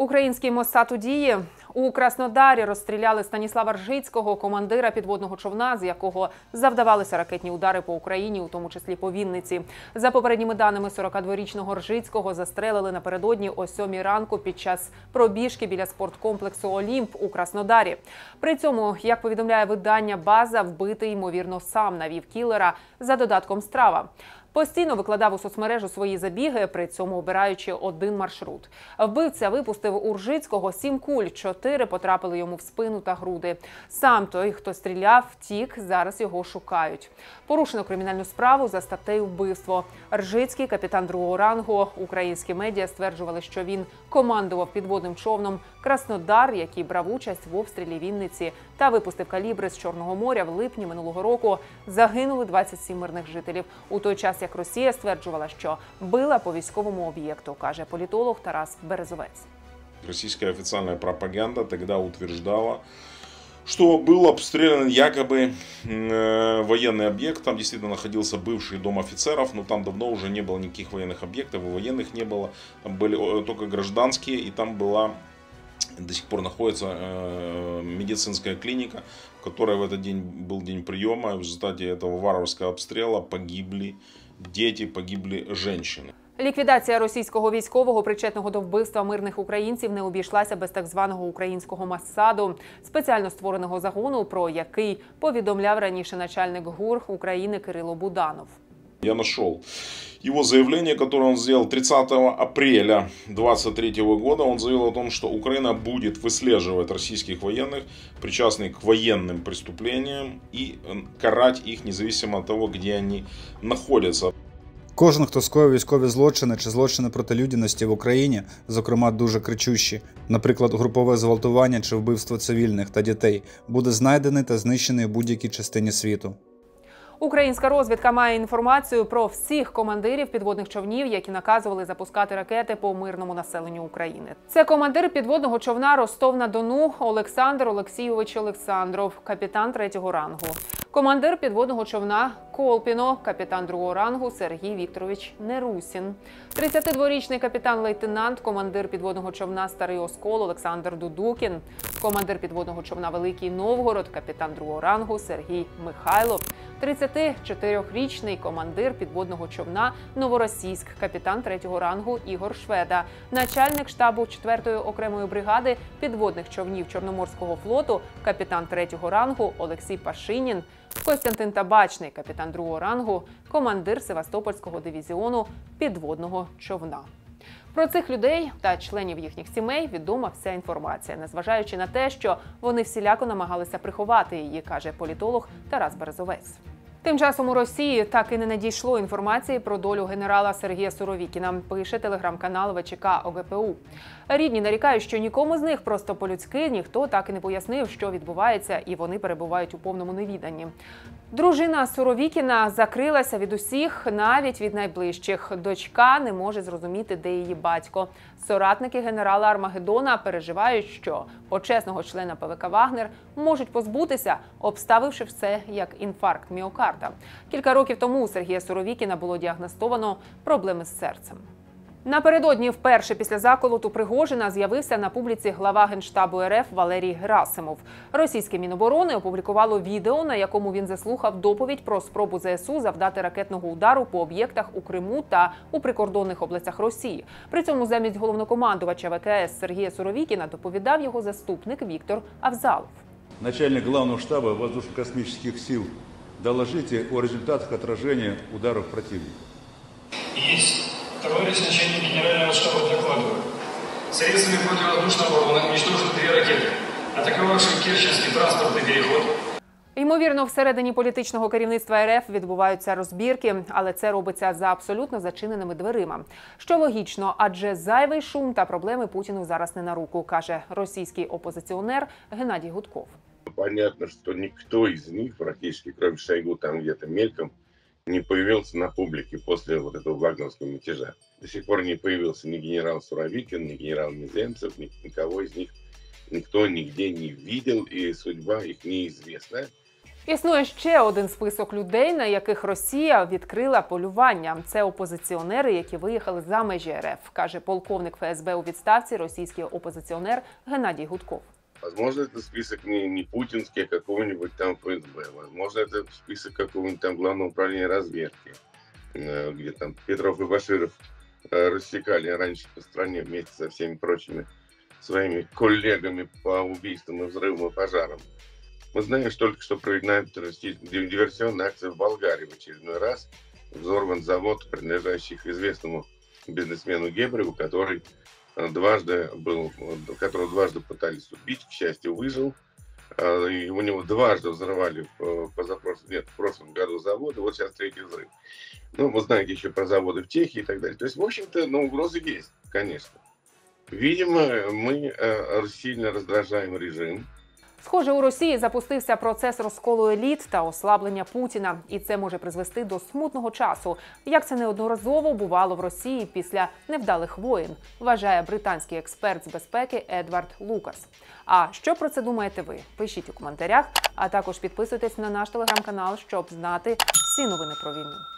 Український Моссад у дії у Краснодарі розстріляли Станіслава Ржицького, командира підводного човна, з якого завдавалися ракетні удари по Україні, у тому числі по Вінниці. За попередніми даними 42-річного Ржицького застрелили напередодні о 7 ранку під час пробіжки біля спорткомплексу Олімп у Краснодарі. При цьому, як повідомляє видання, база вбитий ймовірно сам навів кілера за додатком страва. Постійно викладав у соцмережу свої забіги, при цьому обираючи один маршрут. Вбивця випустив у Ржицького сім куль, чотири потрапили йому в спину та груди. Сам той, хто стріляв, втік. Зараз його шукають. Порушено кримінальну справу за статтею вбивство. Ржицький, капітан другого рангу. Українські медіа стверджували, що він командував підводним човном Краснодар, який брав участь в обстрілі Вінниці та випустив калібри з Чорного моря в липні минулого року. Загинули 27 мирних жителів. У той час як Росія стверджувала, що била по військовому об'єкту, каже політолог Тарас Березовець. Российская официальная пропаганда тогда утверждала, что был обстрелян якобы э, военный объект. Там действительно находился бывший дом офицеров, но там давно уже не было никаких военных объектов, и военных не было. Там были э, только гражданские, и там была до сих пор находится э, медицинская клиника, в которой в этот день был день приема. В результате этого варварского обстрела погибли дети, погибли жінки. Ліквідація російського військового, причетного до вбивства мирних українців, не обійшлася без так званого українського Массаду, спеціально створеного загону, про який повідомляв раніше начальник ГУР України Кирило Буданов. Я нашел его заявление, которое он сделал 30 апреля 2023 года. Он заявил о том, что Украина будет выслеживать российских военных, причастных к военным преступлениям, и э, карать их независимо от того, где они находятся. Кожен, хто скоїв військові злочини чи злочини проти людяності в Україні, зокрема дуже кричущі, наприклад, групове зґвалтування чи вбивство цивільних та дітей, буде знайдений та знищений у будь-якій частині світу. Українська розвідка має інформацію про всіх командирів підводних човнів, які наказували запускати ракети по мирному населенню України. Це командир підводного човна Ростов на Дону Олександр Олексійович Олександров, капітан третього рангу. Командир підводного човна Колпіно, капітан другого рангу Сергій Вікторович Нерусін, 32-річний капітан-лейтенант, командир підводного човна Старий Оскол Олександр Дудукін, командир підводного човна Великий Новгород, капітан другого рангу Сергій Михайлов, 34-річний командир підводного човна Новоросійськ, капітан третього рангу Ігор Шведа, начальник штабу 4-ї окремої бригади підводних човнів Чорноморського флоту, капітан третього рангу Олексій Пашинін. Костянтин Табачний, капітан другого рангу, командир Севастопольського дивізіону підводного човна. Про цих людей та членів їхніх сімей відома вся інформація, незважаючи на те, що вони всіляко намагалися приховати її, каже політолог Тарас Березовець. Тим часом у Росії так і не надійшло інформації про долю генерала Сергія Суровікіна. Пише телеграм-канал ВЧК ОГПУ. Рідні нарікають, що нікому з них просто по-людськи ніхто так і не пояснив, що відбувається, і вони перебувають у повному невіданні. Дружина Суровікіна закрилася від усіх, навіть від найближчих. Дочка не може зрозуміти, де її батько. Соратники генерала Армагеддона переживають, що почесного члена ПВК Вагнер можуть позбутися, обставивши все як інфаркт міокарда. Кілька років тому у Сергія Суровікіна було діагностовано проблеми з серцем. Напередодні, вперше після заколоту Пригожина, з'явився на публіці глава генштабу РФ Валерій Герасимов. Російське міноборони опублікувало відео, на якому він заслухав доповідь про спробу ЗСУ завдати ракетного удару по об'єктах у Криму та у прикордонних областях Росії. При цьому замість головнокомандувача ВКС Сергія Суровікіна доповідав його заступник Віктор Авзалов. Начальник главного штаба воздушно-космических сил, доложите о результатах отражения ударов противника. Есть. Товарищ начальник генерального штаба докладывает. Средствами противовоздушной обороны уничтожены две ракеты, атаковавшие Керченский транспортный переход Ймовірно, всередині політичного керівництва РФ відбуваються розбірки, але це робиться за абсолютно зачиненими дверима. Що логічно, адже зайвий шум та проблеми Путіну зараз не на руку, каже російський опозиціонер Геннадій Гудков. Понятно, что никто из них, практически, кроме Шойгу, там где-то мельком, не появился на публике после вот этого вагнерского мятежа. До сих пор не появился ни генерал Суровикин, ни генерал Миземцев, ни, никого из них никто нигде не видел, и судьба их неизвестна. Існує ще один список людей, на яких Росія відкрила полювання. Це опозиціонери, які виїхали за межі РФ, каже полковник ФСБ у відставці, російський опозиціонер Геннадій Гудков. Возможно, это список не, не путинский, а какого-нибудь там ФСБ. Возможно, это список какого-нибудь там главного управления разведки, э, где там Петров и Баширов э, рассекали раньше по стране вместе со всеми прочими своими коллегами по убийствам и взрывам и пожарам. Мы знаем, что только что проведена диверсионная акция в Болгарии в очередной раз. Взорван завод, принадлежащий известному бизнесмену Гебреву, который дважды был, которого дважды пытались убить, к счастью, выжил. Э, И у него дважды взрывали э, позапрошлом, нет, в прошлом году заводы, вот сейчас третий взрыв. Ну, вы знаете еще про заводы в Чехии и так далее. То есть, в общем-то, ну, угрозы есть, конечно. Видимо, мы э, сильно раздражаем режим, Схоже, у Росії запустився процес розколу еліт та ослаблення Путіна, і це може призвести до смутного часу, як це неодноразово бувало в Росії після невдалих воєн, вважає британський експерт з безпеки Едвард Лукас. А що про це думаєте ви? Пишіть у коментарях, а також підписуйтесь на наш телеграм-канал, щоб знати всі новини про війну.